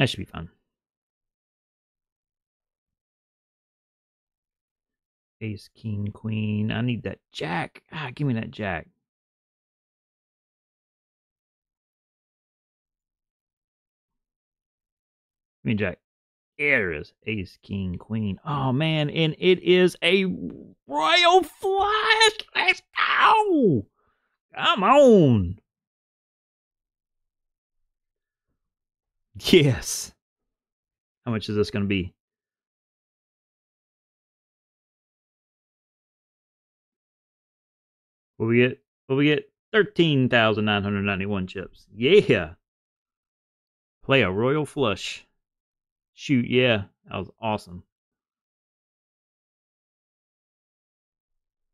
That should be fun. Ace, king, queen. I need that jack. Ah, give me that jack. Give me jack. It is. Ace, king, queen. Oh man, and it is a royal flush. Let's go. Come on. Yes. How much is this going to be? What we get? What we get? Thirteen thousand nine hundred ninety-one chips. Yeah. Play a royal flush. Shoot, yeah, that was awesome.